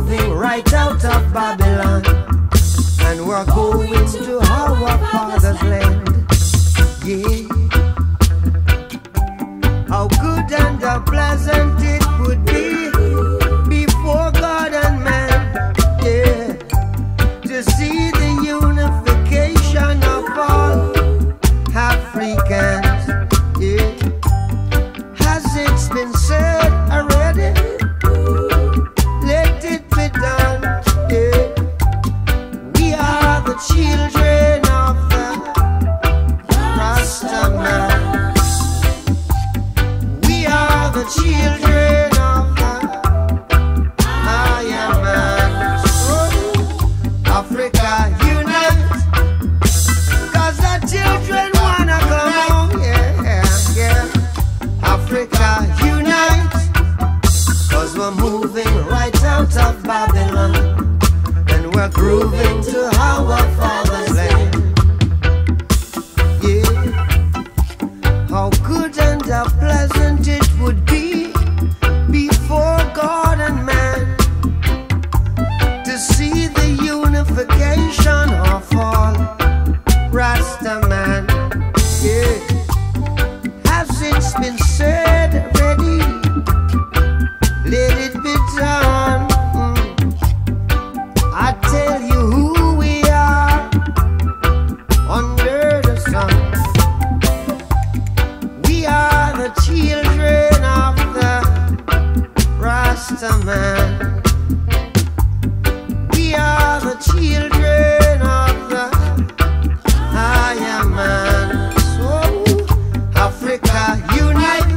moving right out of Babylon, and we're going to our father's land. children of the Rastaman. We are the children of the Ayaman. Africa, unite. Cause the children wanna come home. Yeah, yeah. Africa, unite. Cause we're moving right out of Babylon. And we're grooving to I man. Africa unite.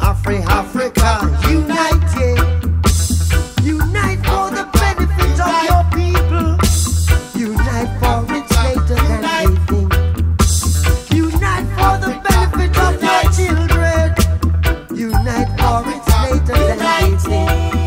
Afri Africa unite. Yeah. Unite for the benefit of your people. Unite for it's later than we. Unite for the benefit of your children. Unite for it's later than we.